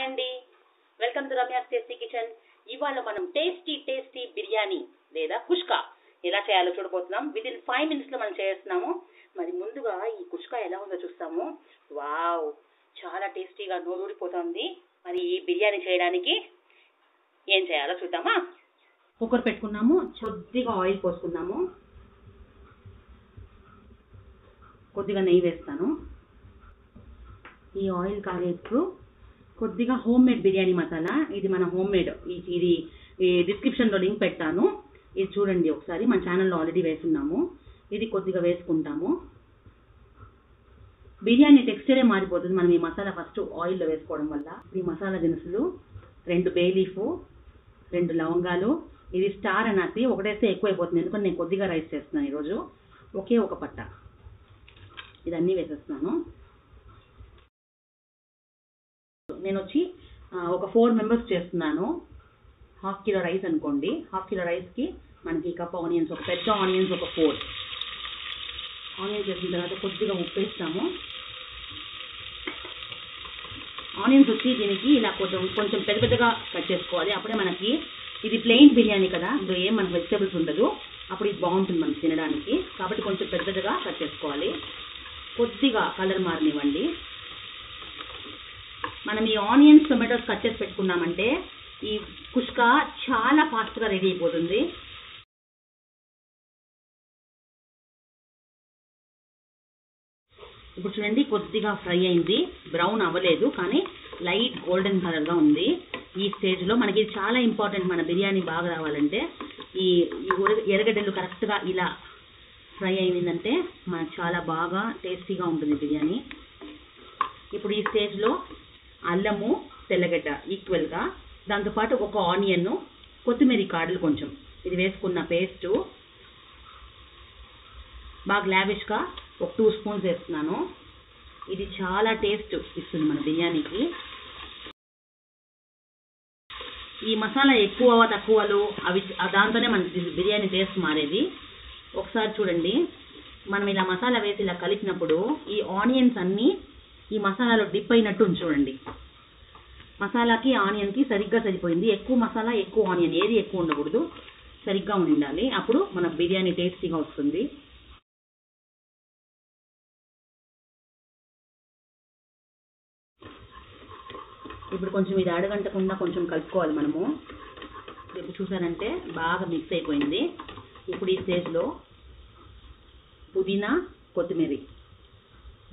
Hi అండి welcome to Ramya's tasty kitchen ఇవాళ మనం టేస్టీ టేస్టీ బిర్యానీ లేదా కుష్కా ఎలా చేయాలో చూడబోతున్నాం. విత్ ఇన్ ఫైవ్ మినిట్స్లో మనం చేస్తున్నాము. మరి ముందుగా ఈ కుష్కా ఎలా ఉందో చూస్తాము. వావ్ చాలా టేస్టీగా నోరూరిపోతుంది. మరి ఈ బిర్యానీ చేయడానికి ఏం చేయాలో చూద్దామా? కుక్కర్ పెట్టుకున్నాము. కొద్దిగా ఆయిల్ పోసుకున్నాము. కొద్దిగా నెయ్యి వేస్తాను. ఈ ఆయిల్ కాగేప్పుడు కొద్దిగా హోమ్ మేడ్ బిర్యానీ మసాలా. ఇది మన హోమ్ మేడ్. ఇది డిస్క్రిప్షన్లో లింక్ పెడతాను. ఇది చూడండి ఒకసారి. మన ఛానల్లో ఆల్రెడీ వేసున్నాము. ఇది కొద్దిగా వేసుకుంటాము. బిర్యానీ టెక్స్చరే మారిపోతుంది. మనం ఈ మసాలా ఫస్ట్ ఆయిల్లో వేసుకోవడం వల్ల. ఈ మసాలా దినుసులు రెండు బేలీఫ్ రెండు లవంగాలు. ఇది స్టార్ అన్నది ఒకటేస్తే ఎక్కువైపోతుంది. ఎందుకంటే నేను కొద్దిగా రైస్ చేస్తున్నాను ఈరోజు. ఒకే ఒక పట్ట. ఇదన్నీ వేసేస్తున్నాను. ఒక ఫోర్ మెంబర్స్ చేస్తున్నాను. హాఫ్ కిలో రైస్ అనుకోండి. హాఫ్ కిలో రైస్కి మనకి కప్ ఆనియన్స్ ఒక పెద్ద ఆనియన్స్ ఒక ఫోర్. ఆనియన్స్ వేసిన తర్వాత కొద్దిగా ఉప్పేస్తాము ఆనియన్స్ వచ్చి దీనికి ఇలా కొంచెం కొంచెం పెద్ద పెద్దగా కట్ చేసుకోవాలి. అప్పుడే మనకి ఇది ప్లెయిన్ బిర్యానీ కదా ఇందులో ఏం మనకు వెజిటబుల్స్ ఉండదు. అప్పుడు ఇది బాగుంటుంది మనకి తినడానికి. కాబట్టి కొంచెం పెద్ద పెద్దగా కట్ చేసుకోవాలి. కొద్దిగా కలర్ మారనివ్వండి. మనం ఈ ఆనియన్స్ టొమాటోస్ కట్ చేసి పెట్టుకున్నామంటే ఈ కుష్క చాలా ఫాస్ట్గా రెడీ అయిపోతుంది. ఇప్పుడు చూడండి కొద్దిగా ఫ్రై అయింది. బ్రౌన్ అవ్వలేదు కానీ లైట్ గోల్డెన్ కలర్గా ఉంది. ఈ స్టేజ్లో మనకి చాలా ఇంపార్టెంట్ మన బిర్యానీ బాగా రావాలంటే ఈ ఎర్రగడ్డలు కరెక్ట్గా ఇలా ఫ్రై అయిందంటే మనకు చాలా బాగా టేస్టీగా ఉంటుంది బిర్యానీ. ఇప్పుడు ఈ స్టేజ్లో అల్లము తెల్లగడ్డ ఈక్వల్గా దాంతోపాటు ఒక ఆనియన్ కొత్తిమీర కాడలు కొంచెం. ఇది వేసుకున్న పేస్టు బాగా లావిష్గా ఒక టూ స్పూన్స్ వేస్తున్నాను. ఇది చాలా టేస్ట్ ఇస్తుంది మన బిర్యానీకి. ఈ మసాలా ఎక్కువ తక్కువలు అవి దాంతోనే మన బిర్యానీ టేస్ట్ మారేది. ఒకసారి చూడండి. మనం ఇలా మసాలా వేసి ఇలా కలిపినప్పుడు ఈ ఆనియన్స్ అన్నీ ఈ మసాలాలో డిప్ అయినట్టు ఉంది చూడండి. మసాలాకి ఆనియన్కి సరిగ్గా సరిపోయింది. ఎక్కువ మసాలా ఎక్కువ ఆనియన్. ఏది ఎక్కువ ఉండకూడదు. సరిగ్గా ఉండాలి. అప్పుడు మన బిర్యానీ టేస్టీగా వస్తుంది. ఇప్పుడు కొంచెం ఇది అడగంటకుండా కొంచెం కలుపుకోవాలి మనము. ఇప్పుడు చూసారంటే బాగా మిక్స్ అయిపోయింది. ఇప్పుడు ఈ స్టేజ్లో పుదీనా కొత్తిమీర.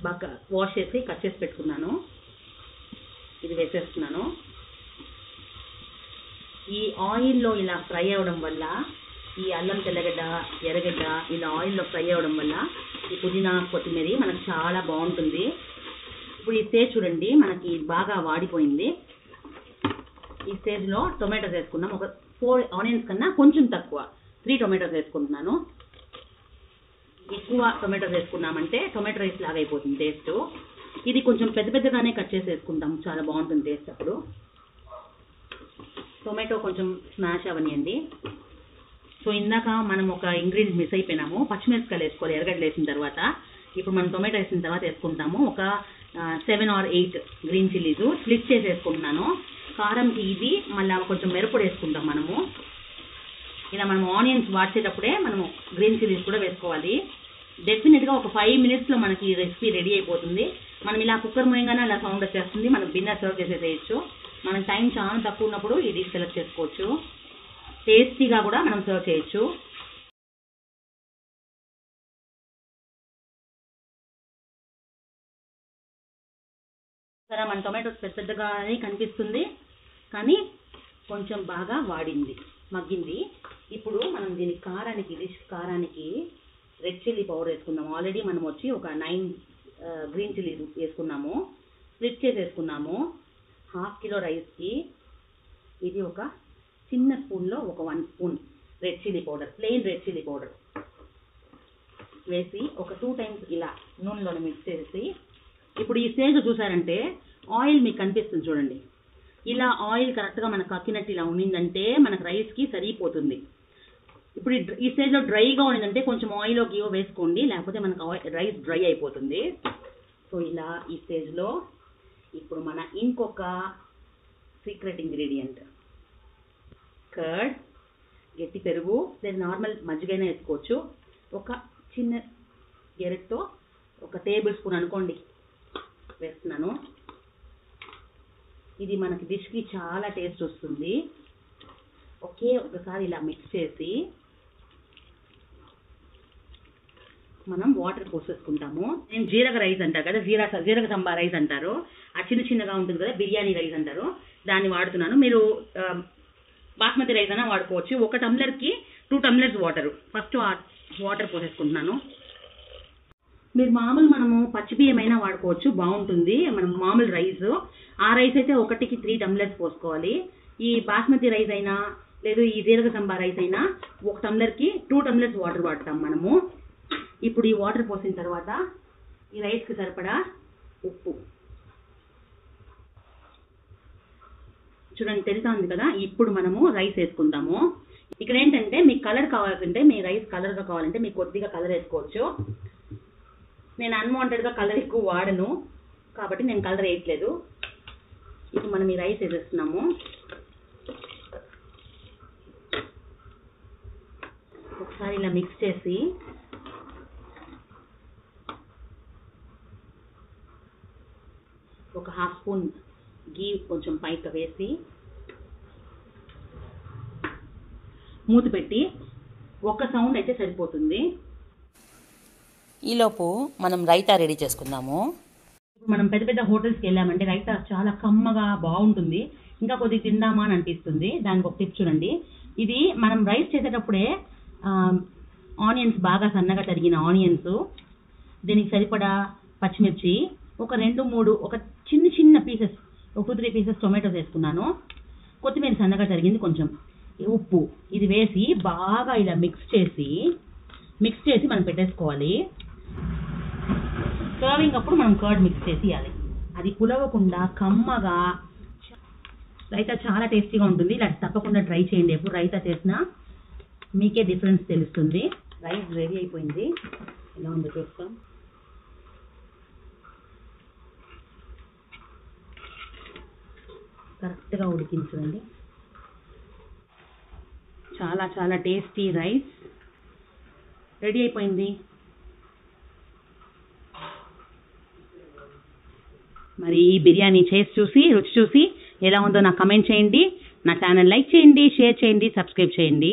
బాగా వాష్ చేసి కట్ చేసి పెట్టుకున్నాను. ఇది వేసేస్తున్నాను. ఈ ఆయిల్లో ఇలా ఫ్రై అవ్వడం వల్ల ఈ అల్లం తెల్లగడ్డ ఎర్రగడ్డ ఇలా ఆయిల్లో ఫ్రై అవ్వడం వల్ల ఈ పుదీనా కొత్తిమీర మనకు చాలా బాగుంటుంది. ఇప్పుడు ఈ స్టేజ్ చూడండి మనకి బాగా వాడిపోయింది. ఈ స్టేజ్లో టొమాటోస్ వేసుకున్నాం ఒక ఫోర్ ఆనియన్స్ కన్నా కొంచెం తక్కువ. త్రీ టొమాటోస్ వేసుకుంటున్నాను. ఎక్కువ టొమాటోస్ వేసుకున్నామంటే టొమాటో రైస్ లాగా అయిపోతుంది టేస్ట్. ఇది కొంచెం పెద్ద పెద్దగానే కట్ చేసి వేసుకుంటాం. చాలా బాగుంటుంది టేస్ట్ అప్పుడు. టొమాటో కొంచెం స్మాష్ అవనియండి. సో ఇందాక మనం ఒక ఇంగ్రీడియంట్ మిస్ అయిపోయినాము. పచ్చిమిరపకాయలు వేసుకోవాలి ఎర్రగడ్డలు వేసిన తర్వాత. ఇప్పుడు మనం టొమాటో వేసిన తర్వాత వేసుకుంటాము. ఒక seven or eight green chillies. Split చేసి వేసుకుంటున్నాను. కారంకి ఇది మళ్ళీ కొంచెం మిరపొడి వేసుకుంటాం మనము. ఇలా మనం ఆనియన్స్ వాడ్చేటప్పుడే మనము గ్రీన్ చిల్లీస్ కూడా వేసుకోవాలి. డెఫినెట్గా ఒక ఫైవ్ మినిట్స్లో మనకి ఈ రెసిపీ రెడీ అయిపోతుంది. మనం ఇలా కుక్కర్ మూయంగానే అలా సౌండ్ వచ్చేస్తుంది. మనం బిన్నర్ సర్వ్ చేసేసేయచ్చు మనం టైం చాలా తక్కువ ఉన్నప్పుడు ఇది సెలెక్ట్ చేసుకోవచ్చు. టేస్టీగా కూడా మనం సర్వ్ చేయొచ్చు. సరే మన టొమాటోస్ పెద్ద పెద్దగానే కనిపిస్తుంది. కానీ కొంచెం బాగా వాడింది మగ్గింది. ఇప్పుడు మనం దీని కారానికి డిష్ కారానికి రెడ్ చిల్లీ పౌడర్ వేసుకుందాం ఆల్రెడీ మనం వచ్చి ఒక నైన్ గ్రీన్ చిల్లీ వేసుకున్నాము. స్ప్లిట్ చేసి వేసుకున్నాము హాఫ్ కిలో రైస్కి ఇది ఒక చిన్న స్పూన్లో ఒక one spoon red chilli powder plain red chilli powder వేసి ఒక టూ టైమ్స్ ఇలా నూనెలో మిక్స్ చేసి ఇప్పుడు ఈ స్టేజ్ చూసారంటే ఆయిల్ మీకు కనిపిస్తుంది చూడండి. ఇలా ఆయిల్ కరెక్ట్గా మనకు కక్కినట్టు ఇలా ఉండిందంటే మనకు రైస్కి సరిపోతుంది. ఇప్పుడు ఈ డ్ర- స్టేజ్లో డ్రైగా ఉన్నదంటే కొంచెం ఆయిల్ ఒక వేసుకోండి. లేకపోతే మనకు ఆయిల్ రైస్ డ్రై అయిపోతుంది. సో ఇలా ఈ స్టేజ్లో ఇప్పుడు మన ఇంకొక సీక్రెట్ ఇంగ్రీడియంట్ కర్డ్ గట్టి పెరుగు లేదా నార్మల్ మజ్జిగైనా వేసుకోవచ్చు. ఒక చిన్న గెరెట్తో ఒక టేబుల్ స్పూన్ అనుకోండి. వేస్తున్నాను. ఇది మనకి డిష్కి చాలా టేస్ట్ వస్తుంది. ఒకే ఒకసారి ఇలా మిక్స్ చేసి మనం వాటర్ పోసేసుకుంటాము. నేను జీరక రైస్ అంటారు కదా జీరా జీరక సంబా రైస్ అంటారు. ఆ చిన్న చిన్నగా ఉంటుంది కదా బిర్యానీ రైస్ అంటారు. దాన్ని వాడుతున్నాను. మీరు బాస్మతి రైస్ అయినా వాడుకోవచ్చు. ఒక టమ్లర్కి two tumblers water first water పోసేసుకుంటున్నాను. మీరు మామూలు మనము పచ్చి బియ్యం అయినా వాడుకోవచ్చు. బాగుంటుంది. మనం మామూలు రైస్ ఆ రైస్ అయితే ఒకటికి త్రీ టమ్లర్స్ పోసుకోవాలి. ఈ బాస్మతి రైస్ అయినా లేదు ఈ దీర్ఘ రైస్ అయినా ఒక టమ్లర్కి టూ టమ్లర్స్ వాటర్ వాడతాం మనము. ఇప్పుడు ఈ వాటర్ పోసిన తర్వాత ఈ రైస్కి సరిపడా ఉప్పు. చూడండి తెలుసా ఉంది కదా? ఇప్పుడు మనము రైస్ వేసుకుందాము. ఇక్కడ ఏంటంటే మీకు కలర్ కావాలంటే మీ రైస్ కలర్గా కావాలంటే మీకు కొద్దిగా కలర్ వేసుకోవచ్చు. నేను అన్వాంటెడ్గా కలర్ ఎక్కువ వాడను. కాబట్టి నేను కలర్ వేయట్లేదు. ఇప్పుడు మనం ఈ రైస్ వేసేస్తున్నాము. ఒకసారి ఇలా మిక్స్ చేసి ఒక హాఫ్ స్పూన్ గీ కొంచెం పైకి వేసి మూత పెట్టి ఒక సౌండ్ అయితే సరిపోతుంది. ఈలోపు మనం రైతా రెడీ చేసుకుందాము. ఇప్పుడు మనం పెద్ద పెద్ద హోటల్స్కి వెళ్ళామంటే రైతా చాలా కమ్మగా బాగుంటుంది. ఇంకా కొద్దిగా తిందామా అని అనిపిస్తుంది. దానికి ఒక టిప్ చూడండి. ఇది మనం రైస్ చేసేటప్పుడే ఆనియన్స్ బాగా సన్నగా తరిగిన ఆనియన్స్. దీనికి సరిపడా పచ్చిమిర్చి ఒక రెండు మూడు ఒక చిన్న చిన్న పీసెస్ ఒక టూ త్రీ పీసెస్ టొమాటోస్ వేసుకున్నాను. కొత్తిమీర సన్నగా తరిగింది కొంచెం. ఉప్పు ఇది వేసి బాగా ఇలా మిక్స్ చేసి మిక్స్ చేసి మనం పెట్టేసుకోవాలి. సర్వింగ్ అప్పుడు మనం కర్డ్ మిక్స్ చేసి ఇవ్వాలి అది పులవకుండా కమ్మగా రైతా చాలా టేస్టీగా ఉంటుంది. ఇలా తప్పకుండా ట్రై చేయండి ఎప్పుడు రైతా చేసినా. మీకే డిఫరెన్స్ తెలుస్తుంది. రైస్ రెడీ అయిపోయింది. ఎలా ఉందో చూస్తాం. కరెక్ట్గా ఉడికించండి చాలా చాలా టేస్టీ రైస్ రెడీ అయిపోయింది. మరి ఈ బిర్యానీ చేసి చూసి రుచి చూసి ఎలా ఉందో నాకు కమెంట్ చేయండి. నా ఛానల్ లైక్ చేయండి షేర్ చేయండి సబ్స్క్రైబ్ చేయండి.